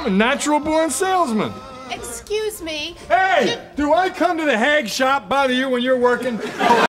I'm a natural born salesman. Excuse me. Hey, do I come to the hag shop bother you when you're working?